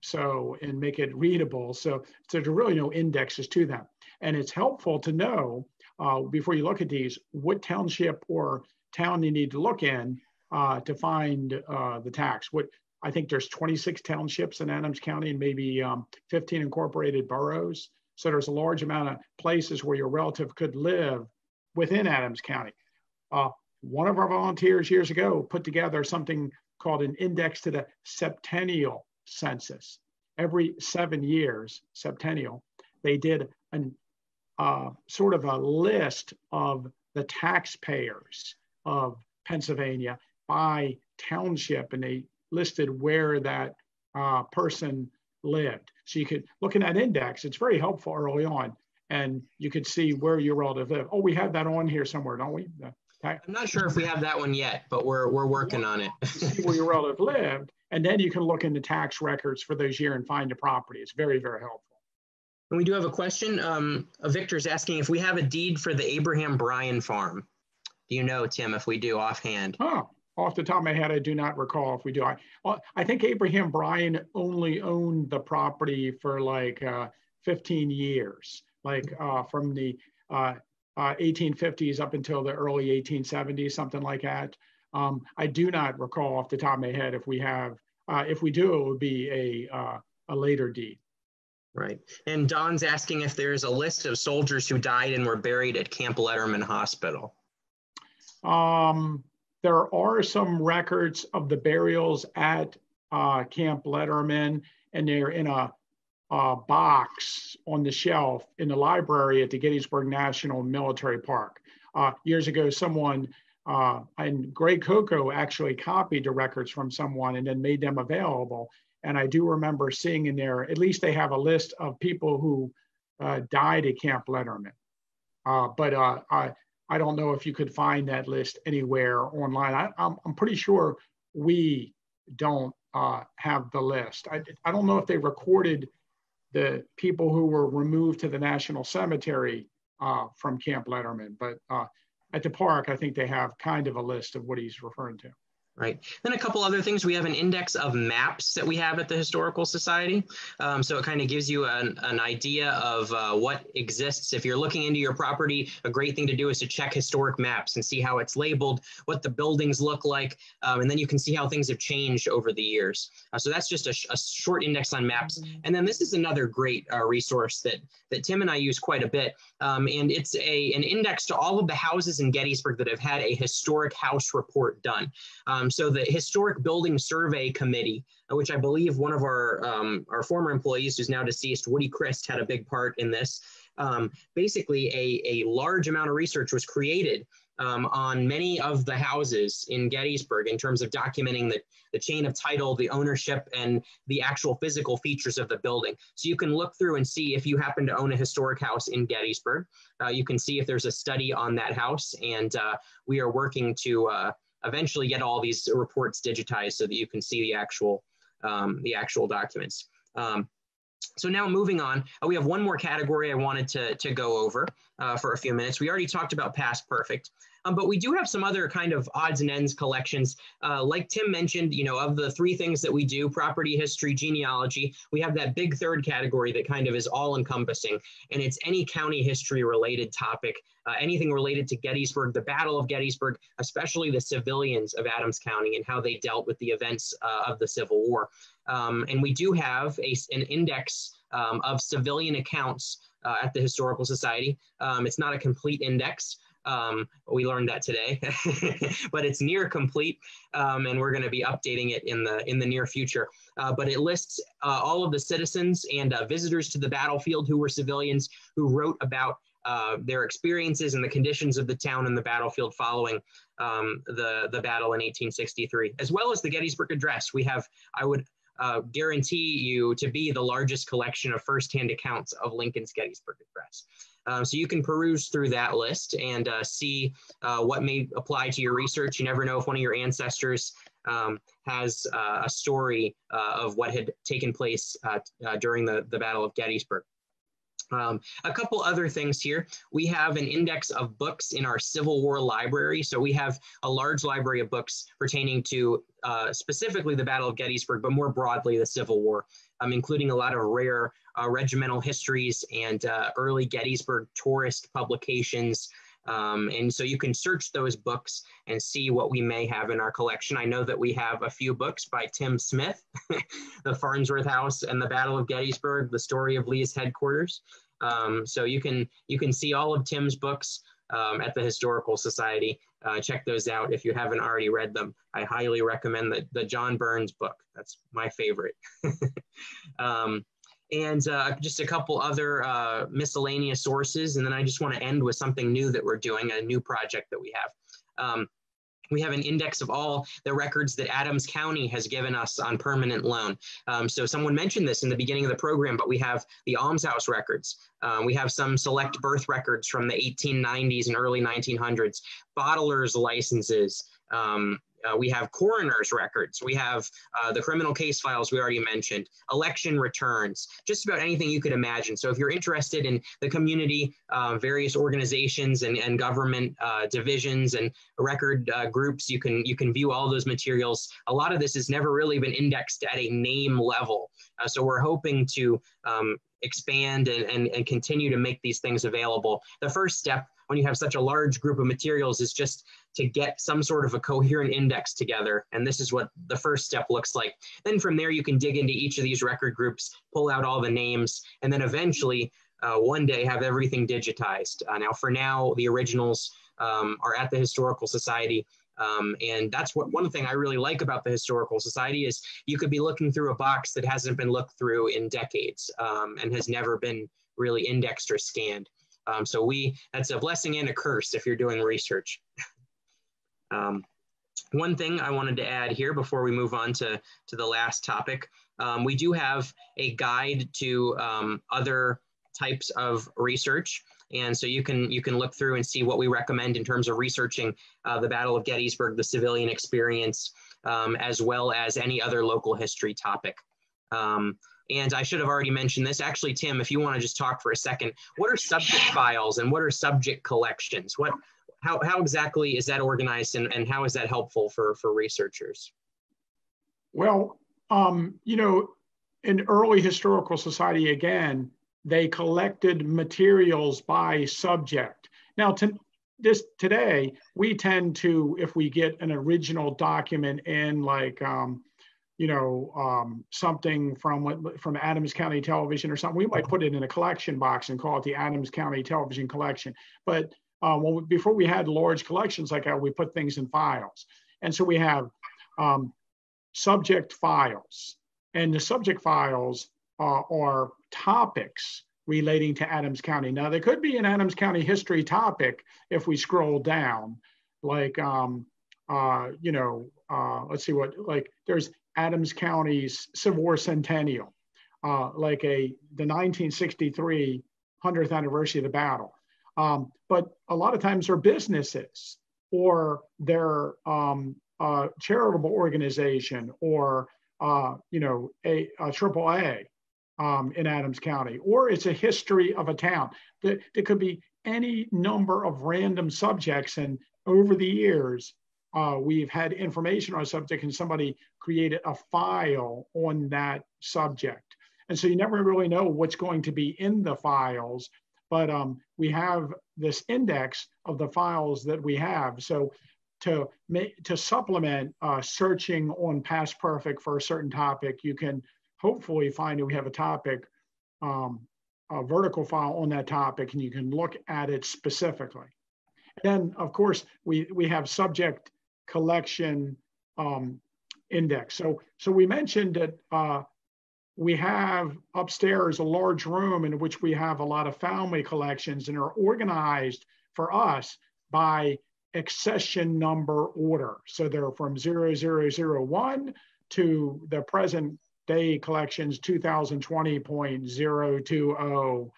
S2: so and make it readable. So, so there's really no indexes to them. And it's helpful to know uh, before you look at these what township or town you need to look in uh, to find uh, the tax. What I think there's 26 townships in Adams County and maybe um, 15 incorporated boroughs. So there's a large amount of places where your relative could live within Adams County. Uh, one of our volunteers years ago put together something called an index to the septennial census. Every seven years, septennial, they did an uh, sort of a list of the taxpayers of Pennsylvania by township, and they listed where that uh, person lived. So you could look in that index. It's very helpful early on, and you could see where your relative lived. Oh, we have that on here somewhere, don't we?
S1: I'm not sure if we have that one yet, but we're we're working on it.
S2: see where your relative lived, and then you can look in the tax records for those year and find the property. It's very very helpful.
S1: And we do have a question. Um, Victor's asking if we have a deed for the Abraham Bryan farm. Do you know, Tim, if we do offhand?
S2: Oh, off the top of my head, I do not recall if we do. I, well, I think Abraham Bryan only owned the property for like uh, 15 years, like uh, from the uh, 1850s uh, up until the early 1870s, something like that. Um, I do not recall off the top of my head if we have. Uh, if we do, it would be a uh, a later deed.
S1: Right. And Don's asking if there's a list of soldiers who died and were buried at Camp Letterman Hospital.
S2: Um, there are some records of the burials at uh, Camp Letterman, and they're in a, a, box on the shelf in the library at the Gettysburg National Military Park. Uh, years ago, someone uh, and Greg Coco actually copied the records from someone and then made them available. And I do remember seeing in there, at least they have a list of people who uh, died at Camp Letterman. Uh, but uh, I don't know if you could find that list anywhere online. I, am I'm, I'm pretty sure we don't uh, have the list. I, I don't know if they recorded the people who were removed to the National Cemetery uh, from Camp Letterman, but uh, at the park, I think they have kind of a list of what he's referring to
S1: right? Then a couple other things. We have an index of maps that we have at the Historical Society. Um, so it kind of gives you an, an idea of uh, what exists. If you're looking into your property, a great thing to do is to check historic maps and see how it's labeled, what the buildings look like, um, and then you can see how things have changed over the years. Uh, so that's just a, a, short index on maps. And then this is another great uh, resource that, that Tim and I use quite a bit. Um, and it's a, an index to all of the houses in Gettysburg that have had a historic house report done. Um, so the Historic Building Survey Committee, uh, which I believe one of our, um, our former employees who's now deceased, Woody Christ, had a big part in this. Um, basically, a, a large amount of research was created um, on many of the houses in Gettysburg in terms of documenting the, the chain of title, the ownership, and the actual physical features of the building. So you can look through and see if you happen to own a historic house in Gettysburg. Uh, you can see if there's a study on that house, and uh, we are working to uh, eventually get all these reports digitized so that you can see the actual um, the actual documents. Um, so now moving on, uh, we have one more category I wanted to, to go over uh, for a few minutes. We already talked about PastPerfect, um, but we do have some other kind of odds and ends collections. Uh, like Tim mentioned, you know, of the three things that we do, property history, genealogy, we have that big third category that kind of is all encompassing. And it's any county history related topic, uh, anything related to Gettysburg, the Battle of Gettysburg, especially the civilians of Adams County and how they dealt with the events uh, of the Civil War. Um, and we do have a, an index um, of civilian accounts uh, at the Historical Society. Um, it's not a complete index. Um, we learned that today, but it's near complete, um, and we're going to be updating it in the in the near future. Uh, but it lists uh, all of the citizens and uh, visitors to the battlefield who were civilians who wrote about uh, their experiences and the conditions of the town and the battlefield following um, the, the battle in 1863, as well as the Gettysburg Address. We have, I would uh, guarantee you to be the largest collection of firsthand accounts of Lincoln's Gettysburg Address. Um, so you can peruse through that list and uh, see uh, what may apply to your research. You never know if one of your ancestors um, has uh, a story uh, of what had taken place uh, during the, the Battle of Gettysburg. Um, a couple other things here. We have an index of books in our Civil War library. So we have a large library of books pertaining to uh, specifically the Battle of Gettysburg, but more broadly the Civil War, um, including a lot of rare uh, regimental histories and uh, early Gettysburg tourist publications. Um, and so you can search those books and see what we may have in our collection. I know that we have a few books by Tim Smith, The Farnsworth House and the Battle of Gettysburg, The Story of Lee's Headquarters. Um, so you can, you can see all of Tim's books um, at the Historical Society. Uh, check those out if you haven't already read them. I highly recommend the, the John Burns book. That's my favorite. um, and uh, just a couple other uh, miscellaneous sources. And then I just want to end with something new that we're doing, a new project that we have. Um, we have an index of all the records that Adams County has given us on permanent loan. Um, so someone mentioned this in the beginning of the program, but we have the almshouse records. Um, we have some select birth records from the 1890s and early 1900s, bottlers licenses, um, uh, we have coroner's records. We have uh, the criminal case files we already mentioned, election returns, just about anything you could imagine. So if you're interested in the community, uh, various organizations and, and government uh, divisions and record uh, groups, you can you can view all those materials. A lot of this has never really been indexed at a name level. Uh, so we're hoping to um, expand and, and, and continue to make these things available. The first step when you have such a large group of materials is just to get some sort of a coherent index together. And this is what the first step looks like. Then from there, you can dig into each of these record groups, pull out all the names, and then eventually uh, one day have everything digitized. Uh, now, for now, the originals um, are at the Historical Society. Um, and that's what one thing I really like about the Historical Society is you could be looking through a box that hasn't been looked through in decades um, and has never been really indexed or scanned. Um, so we, that's a blessing and a curse if you're doing research. um, one thing I wanted to add here before we move on to, to the last topic, um, we do have a guide to um, other types of research. And so you can you can look through and see what we recommend in terms of researching uh, the Battle of Gettysburg, the civilian experience, um, as well as any other local history topic. Um, and I should have already mentioned this. Actually, Tim, if you want to just talk for a second, what are subject files and what are subject collections? What, how, how exactly is that organized and, and how is that helpful for, for researchers?
S2: Well, um, you know, in early historical society, again, they collected materials by subject. Now, to, this today, we tend to, if we get an original document in like um, you know, um, something from from Adams County Television or something, we might put it in a collection box and call it the Adams County Television Collection. But uh, well, before we had large collections like that, we put things in files. And so we have um, subject files. And the subject files uh, are topics relating to Adams County. Now, there could be an Adams County history topic if we scroll down, like, um, uh, you know, uh, let's see what, like, there's Adams County's Civil War Centennial, uh, like a the 1963 100th anniversary of the battle. Um, but a lot of times they're businesses or they're um, a charitable organization or uh, you know a, a AAA. um, in Adams County, or it's a history of a town. That there could be any number of random subjects, and over the years, uh, we've had information on a subject, and somebody created a file on that subject. And so you never really know what's going to be in the files, but um, we have this index of the files that we have. So to make to supplement uh, searching on PastPerfect for a certain topic, you can hopefully find that we have a topic, um, a vertical file on that topic, and you can look at it specifically. then, of course, we we have subject collection um, index. So so we mentioned that uh, we have upstairs a large room in which we have a lot of family collections and are organized for us by accession number order. So they're from 0001 to the present day collections 2020.020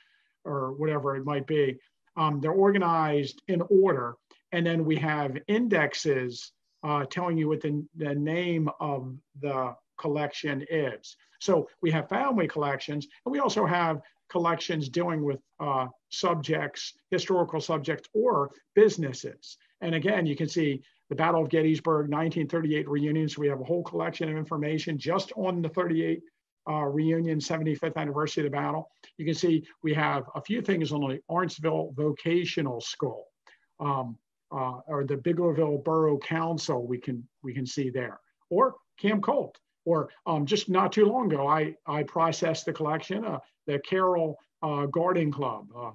S2: or whatever it might be. Um, they're organized in order. And then we have indexes uh, telling you what the, the name of the collection is. So we have family collections, and we also have collections dealing with uh, subjects, historical subjects, or businesses. And again, you can see the Battle of Gettysburg, 1938 reunions. So we have a whole collection of information just on the 38 uh, reunion, 75th anniversary of the battle. You can see we have a few things on the Lawrenceville Vocational School um, uh, or the Biglerville Borough Council. We can we can see there, or Camp Colt. Or um, just not too long ago, I, I processed the collection, uh, the Carroll uh, Garden Club, uh,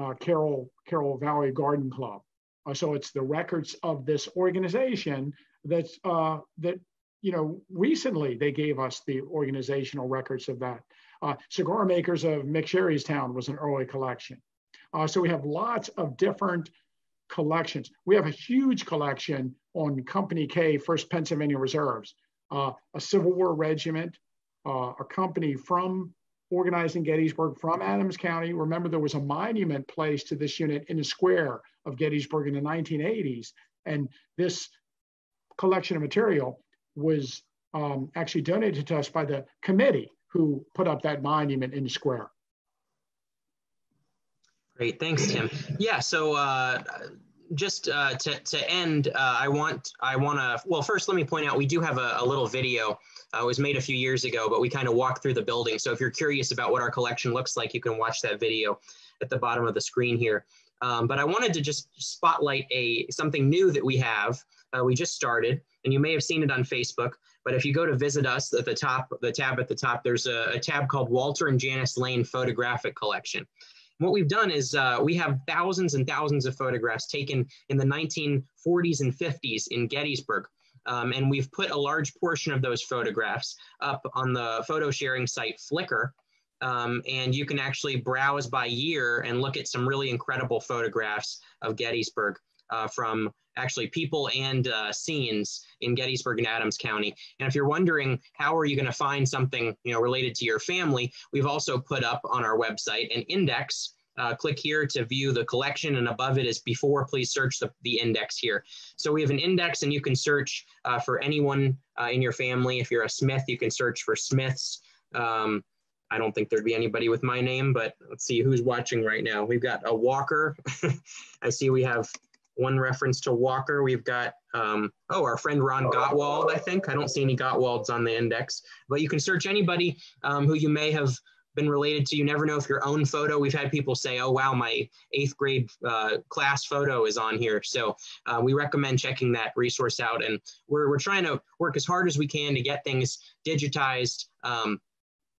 S2: uh Carroll, Carroll Valley Garden Club. Uh, so it's the records of this organization that's, that, you know, recently they gave us the organizational records of that. Cigar Makers of McSherrystown was an early collection. so we have lots of different collections. We have a huge collection on Company K, First Pennsylvania Reserves uh, a Civil War regiment, uh, a company from organizing Gettysburg from Adams County. Remember, there was a monument placed to this unit in the square of Gettysburg in the 1980s. And this collection of material was um, actually donated to us by the committee who put up that monument in the square.
S1: Great, thanks, Tim. Yeah, so uh, just uh, to, to end, uh, I want I want to well first let me point out we do have a, a little video. Uh, it was made a few years ago, but we kind of walked through the building. So if you're curious about what our collection looks like, you can watch that video at the bottom of the screen here. Um, but I wanted to just spotlight a something new that we have. Uh, we just started, and you may have seen it on Facebook. But if you go to visit us at the top, the tab at the top, there's a, a tab called Walter and Janice Lane Photographic Collection what we've done is uh, we have thousands and thousands of photographs taken in the 1940s and 50s in Gettysburg. Um, and we've put a large portion of those photographs up on the photo sharing site Flickr. Um, and you can actually browse by year and look at some really incredible photographs of Gettysburg uh, from actually people and uh, scenes in Gettysburg and Adams County. And if you're wondering how are you going to find something you know related to your family, we've also put up on our website an index. Uh, click here to view the collection, and above it is before. Please search the, the index here. So we have an index, and you can search uh, for anyone uh, in your family. If you're a Smith, you can search for Smiths. Um, I don't think there'd be anybody with my name, but let's see who's watching right now. We've got a Walker. I see we have one reference to Walker. We've got, um, oh, our friend Ron Gottwald, I think. I don't see any Gottwalds on the index, but you can search anybody um, who you may have been related to. You never know if your own photo, we've had people say, oh, wow, my eighth grade uh, class photo is on here. So uh, we recommend checking that resource out. And we're, we're trying to work as hard as we can to get things digitized um,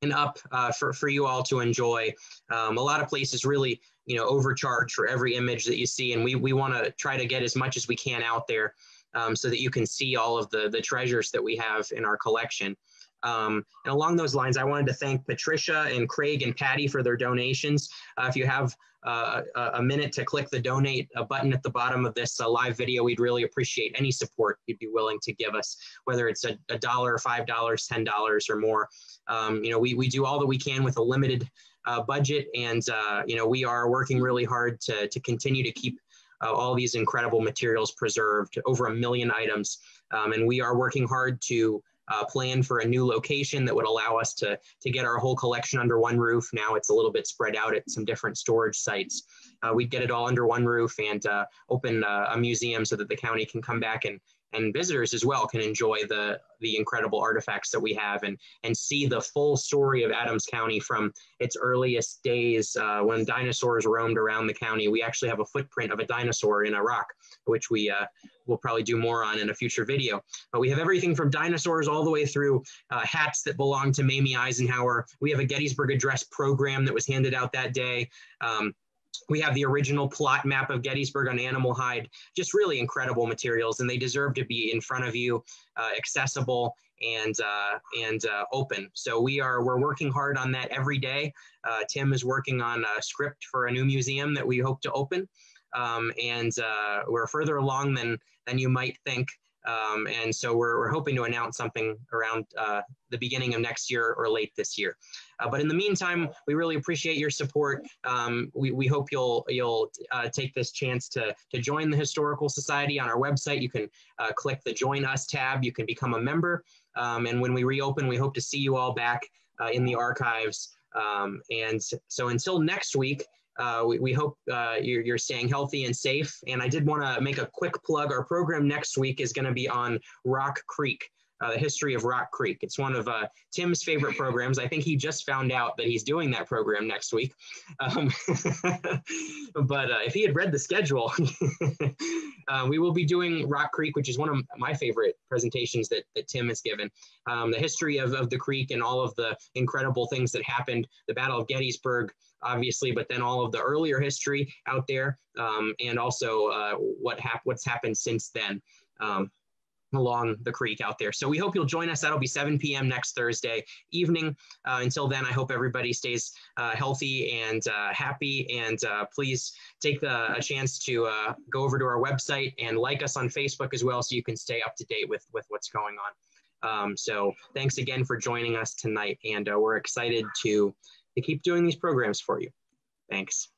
S1: and up uh, for, for you all to enjoy. Um, a lot of places really you know overcharge for every image that you see and we we want to try to get as much as we can out there um, so that you can see all of the the treasures that we have in our collection um, and along those lines, I wanted to thank Patricia and Craig and Patty for their donations. Uh, if you have uh, a minute to click the donate button at the bottom of this uh, live video, we'd really appreciate any support you'd be willing to give us, whether it's a, a dollar, five dollars, ten dollars, or more. Um, you know, we, we do all that we can with a limited uh, budget. And, uh, you know, we are working really hard to, to continue to keep uh, all these incredible materials preserved, over a million items. Um, and we are working hard to uh, plan for a new location that would allow us to, to get our whole collection under one roof. Now it's a little bit spread out at some different storage sites. Uh, we'd get it all under one roof and uh, open uh, a museum so that the county can come back and, and visitors as well can enjoy the the incredible artifacts that we have and and see the full story of Adams County from its earliest days uh, when dinosaurs roamed around the county. We actually have a footprint of a dinosaur in a rock, which we uh, will probably do more on in a future video. But we have everything from dinosaurs all the way through uh, hats that belong to Mamie Eisenhower. We have a Gettysburg Address program that was handed out that day. Um, we have the original plot map of Gettysburg on animal hide, just really incredible materials, and they deserve to be in front of you, uh, accessible and uh, and uh, open. So we are we're working hard on that every day. Uh, Tim is working on a script for a new museum that we hope to open, um, and uh, we're further along than than you might think. Um, and so we're, we're hoping to announce something around uh, the beginning of next year or late this year. Uh, but in the meantime, we really appreciate your support. Um, we, we hope you'll you'll uh, take this chance to, to join the Historical Society on our website. You can uh, click the Join Us tab. You can become a member. Um, and when we reopen, we hope to see you all back uh, in the archives. Um, and so until next week, uh, we, we, hope uh, you're, you're, staying healthy and safe. And I did want to make a quick plug. Our program next week is going to be on Rock Creek uh, the history of Rock Creek. It's one of uh, Tim's favorite programs. I think he just found out that he's doing that program next week. Um, but uh, if he had read the schedule, uh, we will be doing Rock Creek, which is one of my favorite presentations that, that Tim has given. Um, the history of, of the creek and all of the incredible things that happened, the Battle of Gettysburg, obviously, but then all of the earlier history out there, um, and also uh, what hap- what's happened since then. Um, along the creek out there. So we hope you'll join us. That'll be 7 p.m. next Thursday evening. Uh, until then, I hope everybody stays uh, healthy and uh, happy. And uh, please take the, a chance to uh, go over to our website and like us on Facebook as well so you can stay up to date with, with what's going on. Um, so thanks again for joining us tonight. And uh, we're excited to, to keep doing these programs for you. Thanks.